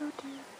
Oh dear.